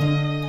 Música